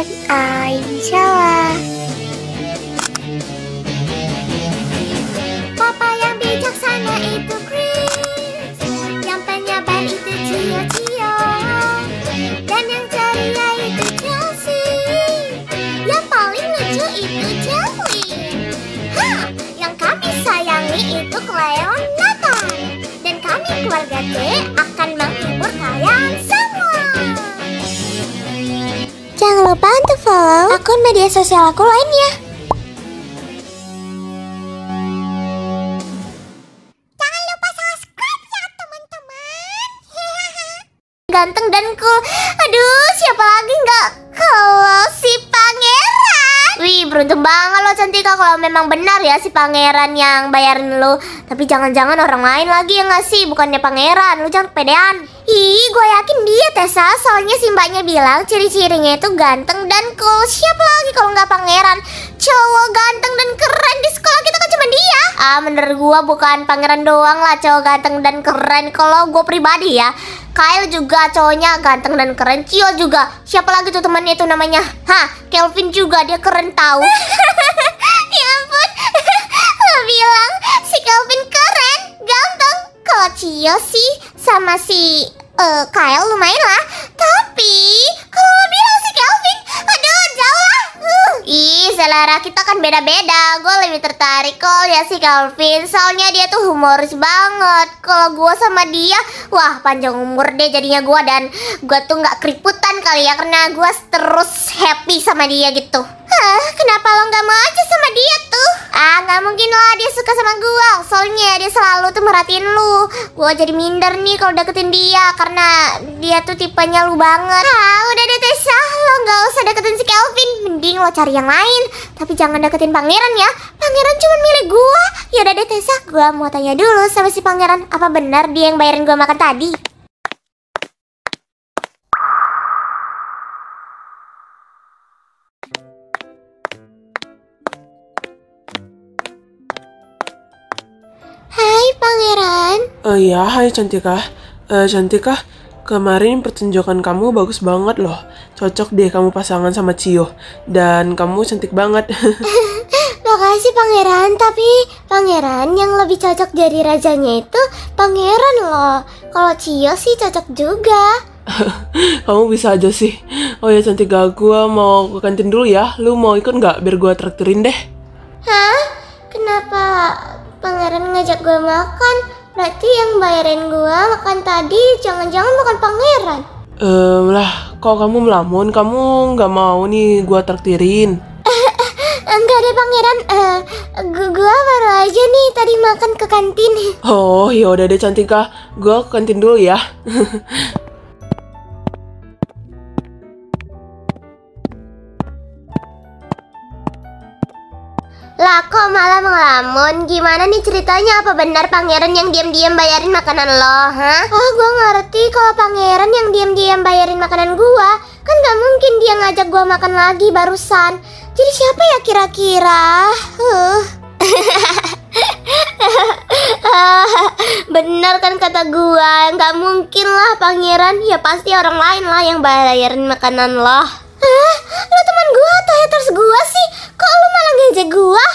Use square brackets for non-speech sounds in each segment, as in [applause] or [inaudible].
pangeran Aisyah. Papa yang bijaksana itu Chris, yang penyabar itu Cio Cio, dan yang ceria itu Chelsea, yang paling lucu itu Jelly. Hah, yang kami sayangi itu Cleo Nathan, dan kami keluarga T follow akun media sosial aku lainnya. Jangan lupa subscribe ya teman-teman. Ganteng dan cool. Aduh, siapa lagi nggak kalau si pangeran? Wih, beruntung banget lo Cantika kalau memang benar ya si pangeran yang bayarin lo. Tapi jangan-jangan orang lain lagi yang ngasih, bukannya pangeran. Lu jangan pedean. Ih, gue yakin dia Tessa. Soalnya si mbaknya bilang ciri-cirinya itu ganteng dan cool. Siapa lagi kalau nggak pangeran? Cowok ganteng dan keren di sekolah kita kan cuma dia. Ah, menurut gue bukan pangeran doang lah cowok ganteng dan keren. Kalau gue pribadi ya, Kyle juga cowoknya ganteng dan keren. Cio juga. Siapa lagi tuh temannya itu namanya? Hah, Kelvin juga dia keren tahu. [laughs] ya ampun. [laughs] Lo bilang si Kelvin keren, ganteng. Kalau Cio sih sama si eh, Kyle lumayan lah. Tapi kalau lo bilang si Kelvin, aduh jauh lah. Uh. Ih, selera kita kan beda-beda. Gue lebih tertarik kok ya si Calvin. Soalnya dia tuh humoris banget. Kalau gue sama dia, wah panjang umur deh jadinya gue dan gue tuh nggak keriputan kali ya karena gue terus happy sama dia gitu. Hah, kenapa lo nggak mau aja sama dia tuh? Ah, nggak mungkin lah dia suka sama gue. Soalnya dia selalu tuh merhatiin lu. Gue jadi minder nih kalau deketin dia karena dia tuh tipenya lu banget. Ah, udah deh Tessa, lo nggak usah deketin si Kelvin. Mending lo cari yang lain. Tapi jangan deketin pangeran ya. Pangeran cuma milik gue. Yaudah deh Tessa, gue mau tanya dulu sama si pangeran. Apa benar dia yang bayarin gue makan tadi? Hai pangeran. Eh ya, hai Cantika. Eh Cantika, kemarin pertunjukan kamu bagus banget loh. Cocok deh kamu pasangan sama Cio. Dan kamu cantik banget. [laughs] Makasih pangeran, tapi pangeran yang lebih cocok jadi rajanya itu pangeran loh. Kalau Cio sih cocok juga. [laughs] kamu bisa aja sih. Oh ya Cantika, gua mau ke kantin dulu ya. Lu mau ikut nggak biar gua traktirin deh? Hah? Kenapa pangeran ngajak gue makan? Berarti yang bayarin gue makan tadi jangan-jangan bukan pangeran. Eh lah, kok kamu melamun? Kamu nggak mau nih gua traktirin? Enggak deh pangeran, eh, gu- gua baru aja nih tadi makan ke kantin. Oh, ya udah deh Cantika. Gua ke kantin dulu ya. [laughs] kok malah ngelamun? Gimana nih ceritanya? Apa benar pangeran yang diam-diam bayarin makanan lo? Hah? Ah, gua ngerti kalau pangeran yang diam-diam bayarin makanan gua. Kan gak mungkin dia ngajak gua makan lagi barusan. Jadi siapa ya kira-kira? Huh. [laughs] Bener kan kata gua, nggak mungkin lah pangeran. Ya pasti orang lain lah yang bayarin makanan lo. Hah? Lu teman gua atau haters gua sih? Kok lu malah ngejek gua?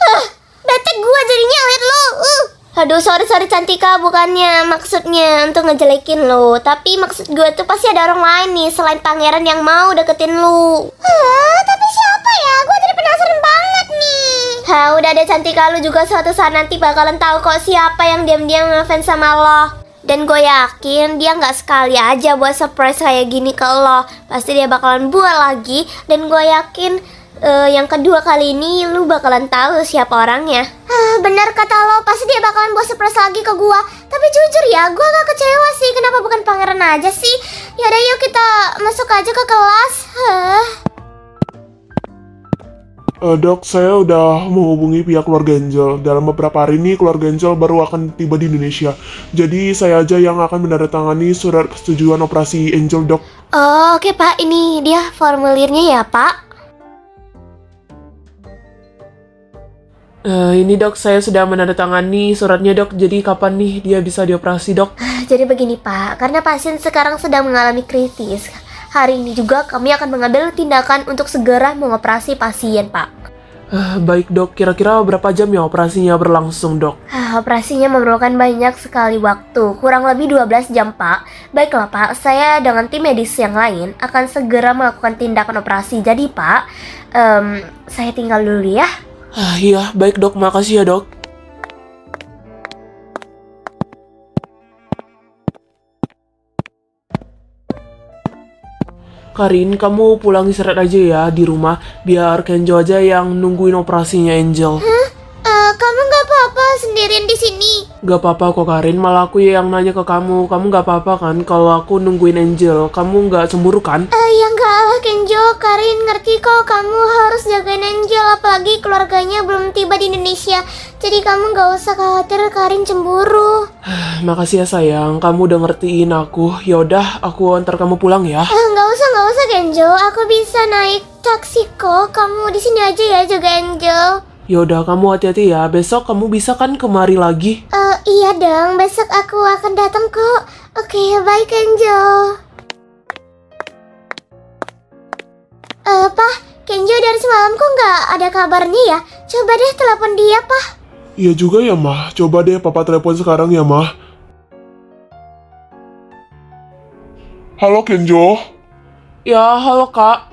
Hah? Bete gua jadinya liat lu. Uh. Aduh, sorry sorry Cantika, bukannya maksudnya untuk ngejelekin lu, tapi maksud gue tuh pasti ada orang lain nih selain pangeran yang mau deketin lu. Hah, tapi siapa ya? Gue jadi penasaran banget nih. Hah, udah deh Cantika, lu juga suatu saat nanti bakalan tahu kok siapa yang diam-diam ngefans sama lo. Dan gue yakin dia nggak sekali aja buat surprise kayak gini ke lo. Pasti dia bakalan buat lagi. Dan gue yakin eh, yang kedua kali ini lu bakalan tahu siapa orangnya. Ah, benar kata lo, pasti dia bakalan buat surprise lagi ke gua. Tapi jujur ya, gua gak kecewa sih. Kenapa bukan pangeran aja sih? Yaudah yuk kita masuk aja ke kelas. Hah. Eh, dok, saya udah menghubungi pihak keluarga Angel. Dalam beberapa hari ini, keluarga Angel baru akan tiba di Indonesia. Jadi, saya aja yang akan menandatangani surat persetujuan operasi Angel, dok. Oh, oke Pak, ini dia formulirnya ya Pak. Eh, ini dok, saya sudah menandatangani suratnya dok. Jadi kapan nih dia bisa dioperasi dok? Ah, Jadi begini Pak, karena pasien sekarang sedang mengalami kritis. Hari ini juga kami akan mengambil tindakan untuk segera mengoperasi pasien, Pak. Ah, baik dok, kira-kira berapa jam ya operasinya berlangsung dok? Ah, operasinya memerlukan banyak sekali waktu, kurang lebih 12 jam, Pak. Baiklah, Pak, saya dengan tim medis yang lain akan segera melakukan tindakan operasi. Jadi, Pak, em, saya tinggal dulu ya. Ah, iya, baik dok, makasih ya dok. Karin, kamu pulang istirahat aja ya di rumah, biar Kenjo aja yang nungguin operasinya Angel. Eh, Gak apa-apa kok Karin, malah aku yang nanya ke kamu. Kamu gak apa-apa kan kalau aku nungguin Angel? Kamu gak cemburu kan? Eh, ya nggak lah, Kenjo. Karin ngerti kok kamu harus jagain Angel, apalagi keluarganya belum tiba di Indonesia. Jadi kamu nggak usah khawatir Karin cemburu. [sighs] Makasih ya sayang, kamu udah ngertiin aku. Yaudah, aku antar kamu pulang ya. Eh, nggak usah, nggak usah, Kenjo. Aku bisa naik taksi kok. Kamu di sini aja ya jaga Angel. Yaudah, kamu hati-hati ya. Besok kamu bisa kan kemari lagi? Eh, iya dong, besok aku akan datang kok. Oke, bye Kenjo. Eh, Pak, Kenjo dari semalam kok nggak ada kabarnya ya? Coba deh telepon dia, Pak. Iya juga ya, Mah. Coba deh papa telepon sekarang ya, Mah. Halo Kenjo, Ya, halo kak.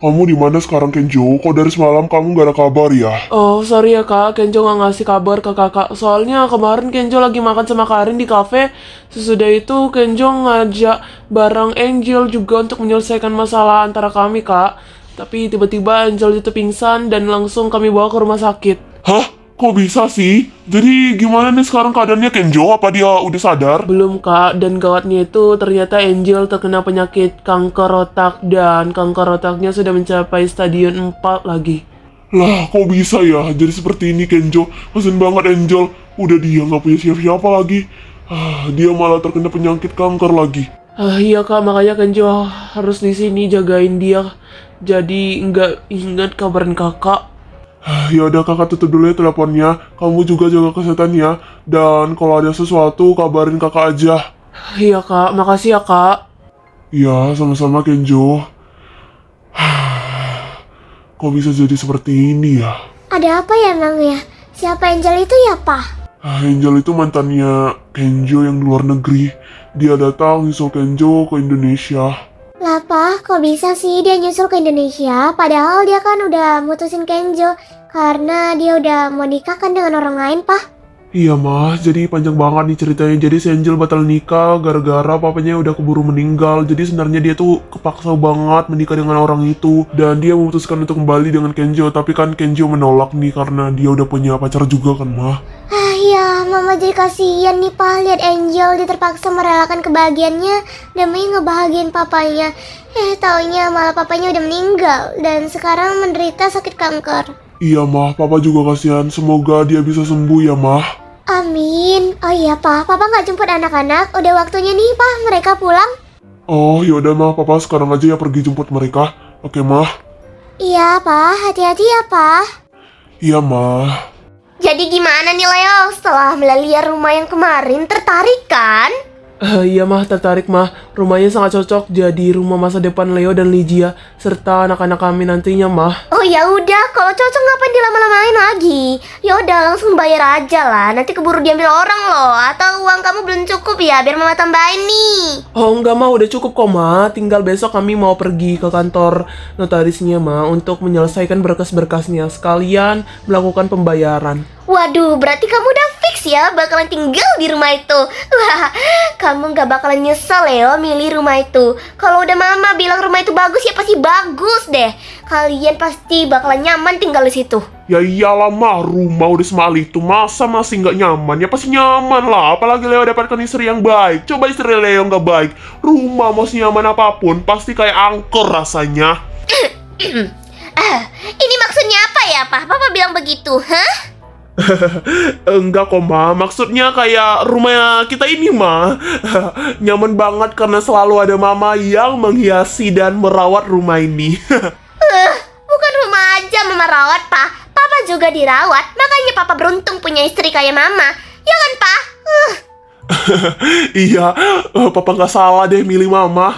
Kamu di mana sekarang Kenjo? Kok dari semalam kamu gak ada kabar ya? Oh, sorry ya kak, Kenjo nggak ngasih kabar ke kakak. Soalnya kemarin Kenjo lagi makan sama Karin di kafe. Sesudah itu Kenjo ngajak bareng Angel juga untuk menyelesaikan masalah antara kami kak. Tapi tiba-tiba Angel itu pingsan dan langsung kami bawa ke rumah sakit. Hah? Kok bisa sih? Jadi gimana nih sekarang keadaannya Kenjo? Apa dia udah sadar? Belum kak, dan gawatnya itu ternyata Angel terkena penyakit kanker otak dan kanker otaknya sudah mencapai stadion 4 lagi. Lah, kok bisa ya? Jadi seperti ini Kenjo. Kasian banget Angel. Udah dia nggak punya siapa-siapa lagi. Ah, dia malah terkena penyakit kanker lagi. Ah iya kak, makanya Kenjo harus di sini jagain dia. Jadi nggak ingat kabarin kakak. Ah, Ya udah kakak tutup dulu ya teleponnya. Kamu juga jaga kesehatan ya. Dan kalau ada sesuatu kabarin kakak aja. Iya kak, makasih ya kak. Ya, sama-sama Kenjo. [sighs] Kok bisa jadi seperti ini ya? Ada apa ya, Nang ya? Siapa Angel itu ya, Pak? Ah, Angel itu mantannya Kenjo yang di luar negeri. Dia datang nyusul Kenjo ke Indonesia. Lah, Pak, kok bisa sih dia nyusul ke Indonesia? Padahal dia kan udah mutusin Kenjo karena dia udah mau nikah kan dengan orang lain, Pak. Iya mas, jadi panjang banget nih ceritanya. Jadi si Angel batal nikah gara-gara papanya udah keburu meninggal. Jadi sebenarnya dia tuh kepaksa banget menikah dengan orang itu. Dan dia memutuskan untuk kembali dengan Kenjo. Tapi kan Kenjo menolak nih karena dia udah punya pacar juga kan mah. Ah ya, Mama jadi kasihan nih Pak lihat Angel dia terpaksa merelakan kebahagiaannya demi ngebahagiain papanya. Eh, taunya malah papanya udah meninggal dan sekarang menderita sakit kanker. Iya mah, papa juga kasihan. Semoga dia bisa sembuh ya mah. Amin. Oh iya Pak, Papa nggak jemput anak-anak. Udah waktunya nih Pak, mereka pulang. Oh yaudah mah, papa sekarang aja ya pergi jemput mereka. Oke mah. Iya Pak, hati-hati ya Pak. Iya mah. Jadi gimana nih Leo setelah melihat rumah yang kemarin tertarik kan? Eh, iya mah, tertarik mah. Rumahnya sangat cocok jadi rumah masa depan Leo dan Lydia serta anak-anak kami nantinya mah. Oh ya udah, kalau cocok ngapain dilama-lamain lagi? Ya udah langsung bayar aja lah. Nanti keburu diambil orang loh. Atau uang kamu belum cukup ya? Biar mama tambahin nih. Oh enggak mah, udah cukup kok mah. Tinggal besok kami mau pergi ke kantor notarisnya mah untuk menyelesaikan berkas-berkasnya sekalian melakukan pembayaran. Waduh, berarti kamu udah fix ya bakalan tinggal di rumah itu. [laughs] Wah, kamu nggak bakalan nyesel Leo milih rumah itu. Kalau udah mama bilang rumah itu bagus ya pasti bagus deh. Kalian pasti bakalan nyaman tinggal di situ. Ya iyalah mah, rumah udah semal itu. Masa masih nggak nyaman? Ya pasti nyaman lah. Apalagi Leo dapatkan istri yang baik. Coba istri Leo nggak baik. Rumah mau senyaman apa pun, pasti kayak angker rasanya. Ah, [clears throat] ini maksudnya apa ya, Pak? Papa bilang begitu, hah? [laughs] Enggak kok ma, maksudnya kayak rumah kita ini mah [laughs] Nyaman banget karena selalu ada mama yang menghiasi dan merawat rumah ini [laughs] Eh, bukan rumah aja mama rawat, Pak. Papa juga dirawat. Makanya Papa beruntung punya istri kayak Mama. Ya kan, Pak? Eh, Iya, eh, papa nggak salah deh milih mama